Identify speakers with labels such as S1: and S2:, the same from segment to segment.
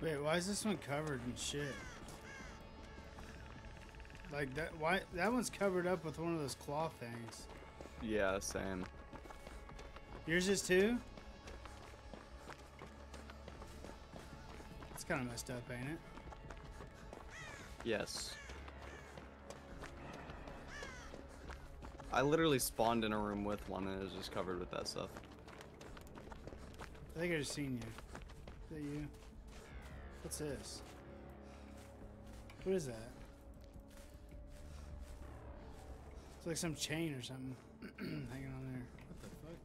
S1: Wait, why is this one covered in shit? Like that why that one's covered up with one of those claw things.
S2: Yeah, same.
S1: Yours is too? It's kinda messed up, ain't it?
S2: Yes. I literally spawned in a room with one and it was just covered with that stuff.
S1: I think I just seen you. Is that you? What's this? What is that? It's like some chain or something hanging on there. What the fuck?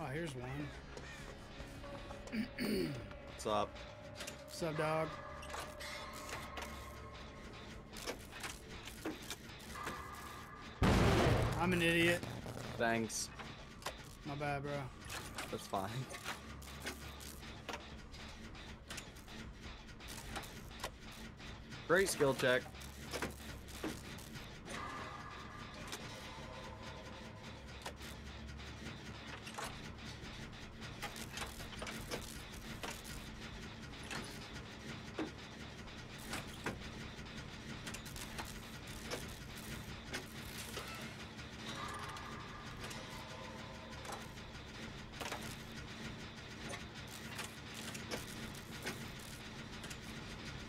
S1: Oh, here's one.
S2: What's up?
S1: What's up, dog? I'm an idiot.
S2: Thanks.
S1: My bad, bro.
S2: That's fine. Great skill check.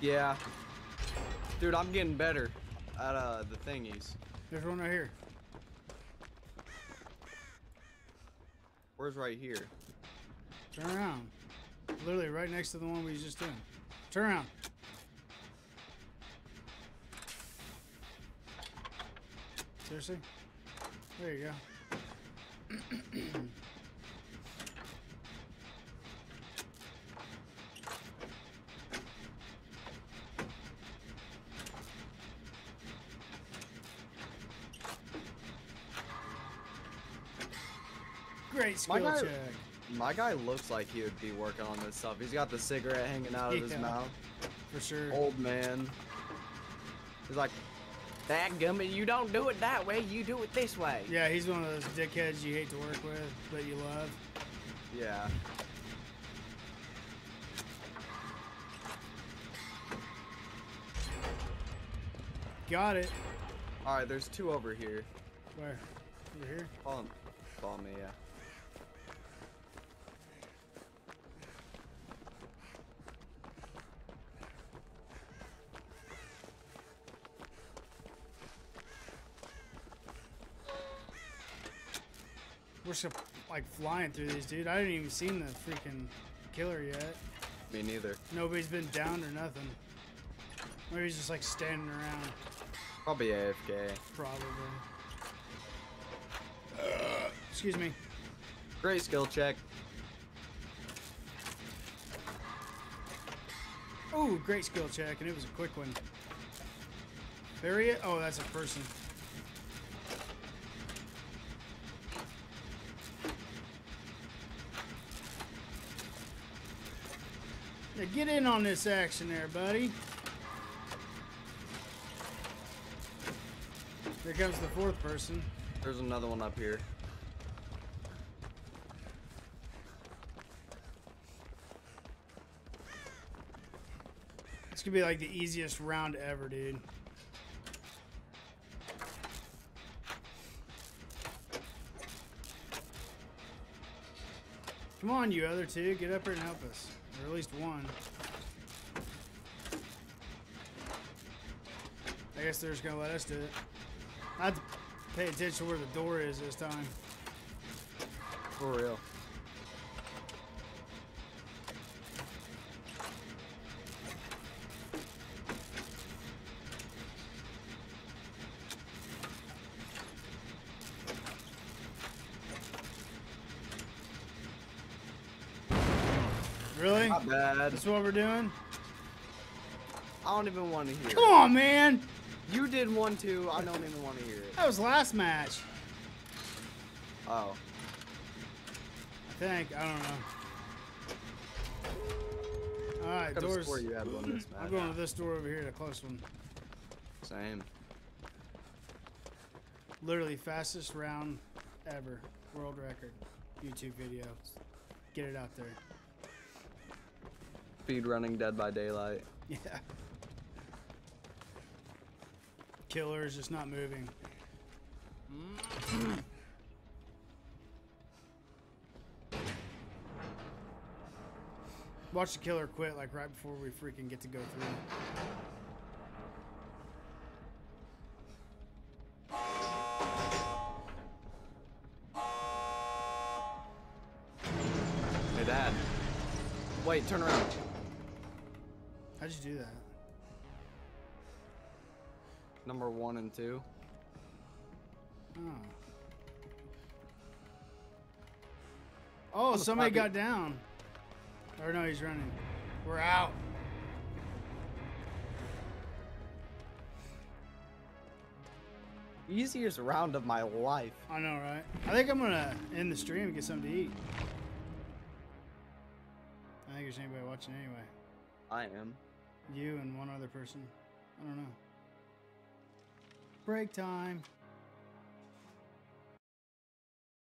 S2: Yeah. Dude, I'm getting better at uh, the thingies.
S1: There's one right here.
S2: Where's right here?
S1: Turn around. Literally right next to the one we just did. Turn around. Seriously? There you go. Great skill
S2: guy-
S1: check.
S2: My guy looks like he would be working on this stuff. He's got the cigarette hanging out of his mouth.
S1: For sure.
S2: Old man. He's like, that gummit, you don't do it that way, you do it this way.
S1: Yeah, he's one of those dickheads you hate to work with, but you love.
S2: Yeah.
S1: Got it.
S2: Alright, there's two over here.
S1: Where? Over here?
S2: Follow, follow me, yeah.
S1: We're so, like flying through these, dude. I didn't even seen the freaking killer yet.
S2: Me neither.
S1: Nobody's been downed or nothing. Maybe he's just like standing around,
S2: Probably AFK.
S1: probably. Excuse me.
S2: Great skill check.
S1: Ooh, great skill check, and it was a quick one. Bury it? Oh, that's a person. Get in on this action there, buddy. Here comes the fourth person.
S2: There's another one up here.
S1: This gonna be like the easiest round ever, dude. Come on, you other two, get up here and help us. Or at least one. I guess they're just gonna let us do it. I have to pay attention to where the door is this time.
S2: For real. Bad.
S1: That's what we're doing?
S2: I don't even want to hear it.
S1: Come
S2: it.
S1: on, man!
S2: You did one too. I don't even want to hear it.
S1: That was last match.
S2: Oh.
S1: I think. I don't know. Alright, doors.
S2: swore you had one this
S1: I'm going to this door over here, the close one.
S2: Same.
S1: Literally fastest round ever. World record. YouTube video. Get it out there.
S2: Speed running Dead by Daylight.
S1: Yeah. Killer is just not moving. Watch the killer quit like right before we freaking get to go through.
S2: Hey, Dad. Wait, turn around.
S1: How'd you do that?
S2: Number one and two.
S1: Oh. Oh, somebody got down. Or no, he's running. We're out.
S2: Easiest round of my life.
S1: I know, right? I think I'm gonna end the stream and get something to eat. I think there's anybody watching anyway.
S2: I am.
S1: You and one other person. I don't know. Break time.